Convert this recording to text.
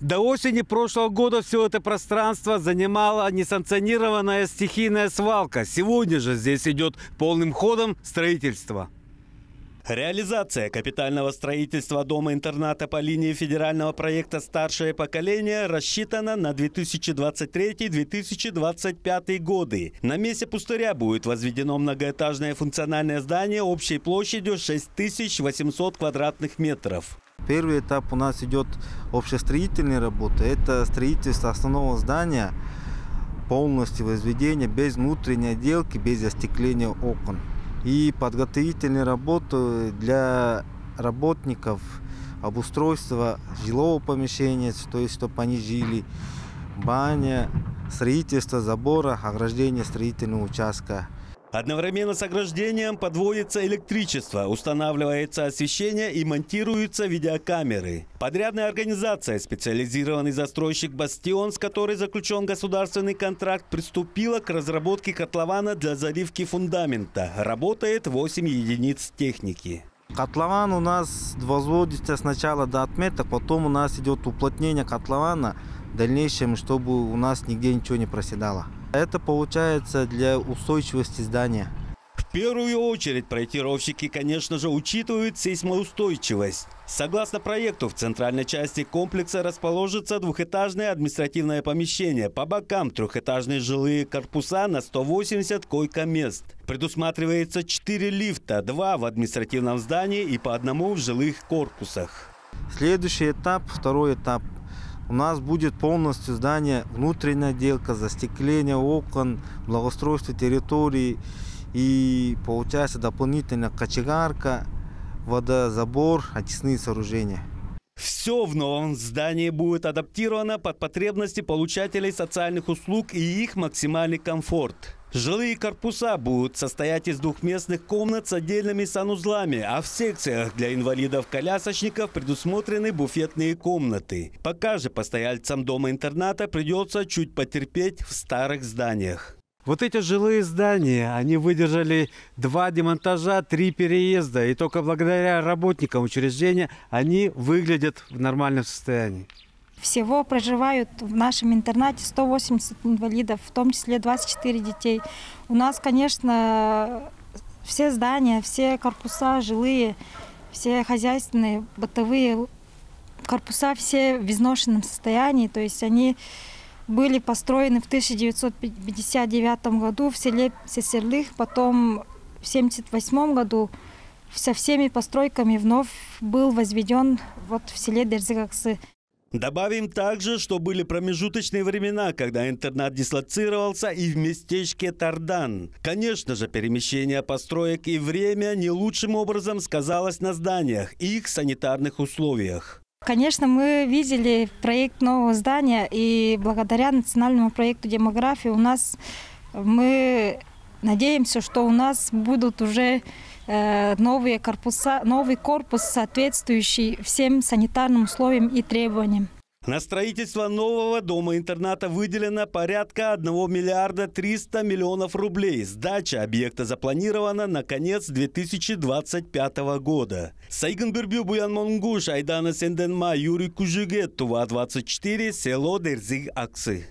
До осени прошлого года все это пространство занимала несанкционированная стихийная свалка. Сегодня же здесь идет полным ходом строительство. Реализация капитального строительства дома-интерната по линии федерального проекта «Старшее поколение» рассчитана на 2023-2025 годы. На месте пустыря будет возведено многоэтажное функциональное здание общей площадью 6800 квадратных метров. Первый этап у нас идет общестроительные работы. Это строительство основного здания, полностью возведение без внутренней отделки, без остекления окон. И подготовительные работы для работников, обустройства жилого помещения, то есть чтобы они жили, баня, строительство забора, ограждение строительного участка. Одновременно с ограждением подводится электричество, устанавливается освещение и монтируются видеокамеры. Подрядная организация, специализированный застройщик «Бастион», с которой заключен государственный контракт, приступила к разработке котлована для заливки фундамента. Работает 8 единиц техники. Котлован у нас возводится сначала до отметок, потом у нас идет уплотнение котлована в дальнейшем, чтобы у нас нигде ничего не проседало. Это получается для устойчивости здания. В первую очередь проектировщики, конечно же, учитывают сейсмоустойчивость. Согласно проекту, в центральной части комплекса расположится двухэтажное административное помещение. По бокам трехэтажные жилые корпуса на 180 койко-мест. Предусматривается 4 лифта, 2 в административном здании и по одному в жилых корпусах. Следующий этап, второй этап у нас будет полностью здание, внутренняя отделка, застекление окон, благоустройство территории и получается дополнительно кочегарка, водозабор, очистные сооружения. Все в новом здании будет адаптировано под потребности получателей социальных услуг и их максимальный комфорт. Жилые корпуса будут состоять из двухместных комнат с отдельными санузлами, а в секциях для инвалидов-колясочников предусмотрены буфетные комнаты. Пока же постояльцам дома-интерната придется чуть потерпеть в старых зданиях. Вот эти жилые здания, они выдержали два демонтажа, три переезда. И только благодаря работникам учреждения они выглядят в нормальном состоянии. Всего проживают в нашем интернате 180 инвалидов, в том числе 24 детей. У нас, конечно, все здания, все корпуса жилые, все хозяйственные, бытовые корпуса все в изношенном состоянии, то есть они были построены в 1959 году в селе Сесерлых, потом в 1978 году со всеми постройками вновь был возведен вот в селе Дерзигаксы. Добавим также, что были промежуточные времена, когда интернат дислоцировался и в местечке Тардан. Конечно же, перемещение построек и время не лучшим образом сказалось на зданиях и их санитарных условиях. Конечно, мы видели проект нового здания, и благодаря национальному проекту демографии у нас мы надеемся, что у нас будут уже Э, новые корпуса, новый корпус, соответствующий всем санитарным условиям и требованиям. На строительство нового дома-интерната выделено порядка 1 миллиарда 300 миллионов рублей. Сдача объекта запланирована на конец 2025 года. Сайгын Бюрбю Буян Монгуш, Айдана Сенденма, Юрий Кужугет, Тува 24, село Дерзиг Аксы.